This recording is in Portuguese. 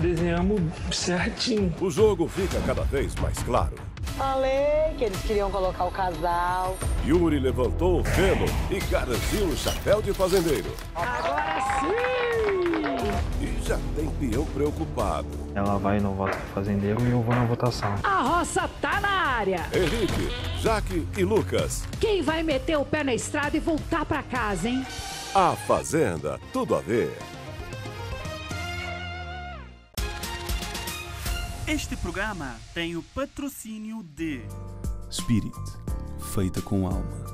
Desenhamos certinho. O jogo fica cada vez mais claro. Falei que eles queriam colocar o casal. Yuri levantou o feno e garantiu o chapéu de fazendeiro. Agora sim! E já tem peão preocupado. Ela vai no voto do fazendeiro e eu vou na votação. A roça tá na área. Henrique, Jaque e Lucas. Quem vai meter o pé na estrada e voltar pra casa, hein? A Fazenda, tudo a ver. Este programa tem o patrocínio de Spirit, feita com alma.